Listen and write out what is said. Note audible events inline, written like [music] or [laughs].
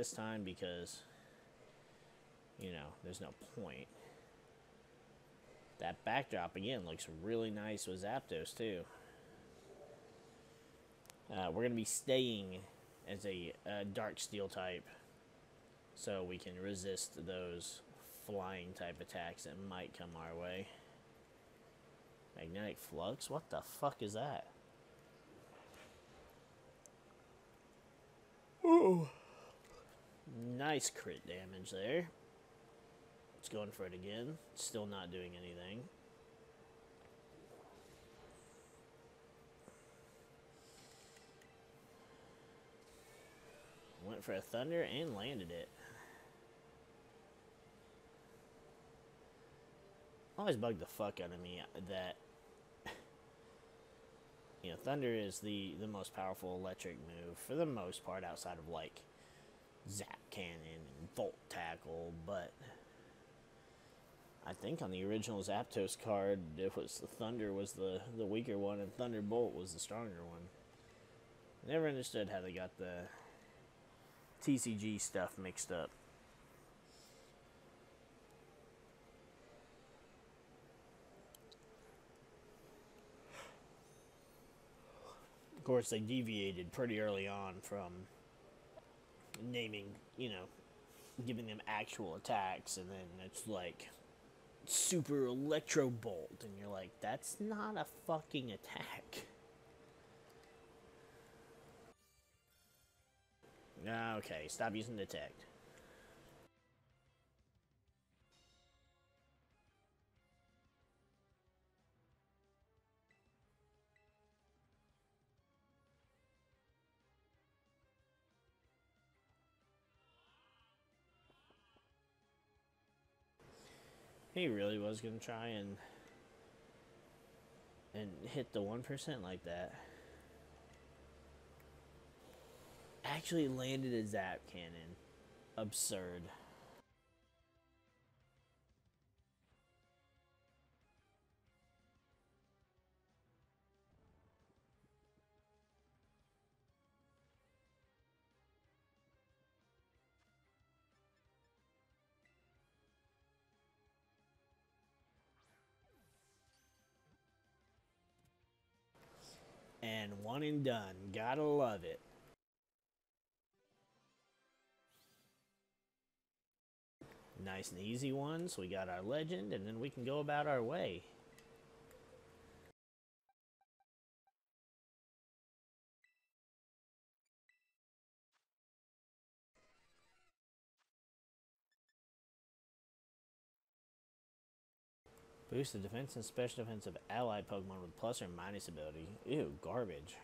this time because, you know, there's no point. That backdrop, again, looks really nice with Zapdos, too. Uh, we're going to be staying as a uh, Dark Steel type so we can resist those flying type attacks that might come our way. Magnetic Flux? What the fuck is that? Ooh. Nice crit damage there. It's going for it again. Still not doing anything. Went for a thunder and landed it. Always bugged the fuck out of me that [laughs] you know thunder is the the most powerful electric move for the most part outside of like cannon and volt tackle, but I think on the original Zapdos card, it was the Thunder was the the weaker one and Thunderbolt was the stronger one. Never understood how they got the TCG stuff mixed up. Of course, they deviated pretty early on from naming, you know, giving them actual attacks, and then it's like super electro bolt, and you're like, that's not a fucking attack. Ah, okay, stop using detect. He really was gonna try and and hit the one percent like that. Actually landed a zap cannon. Absurd. And one and done. Gotta love it. Nice and easy ones. We got our legend, and then we can go about our way. Boost the defense and special defense of allied Pokemon with plus or minus ability. Ew, garbage.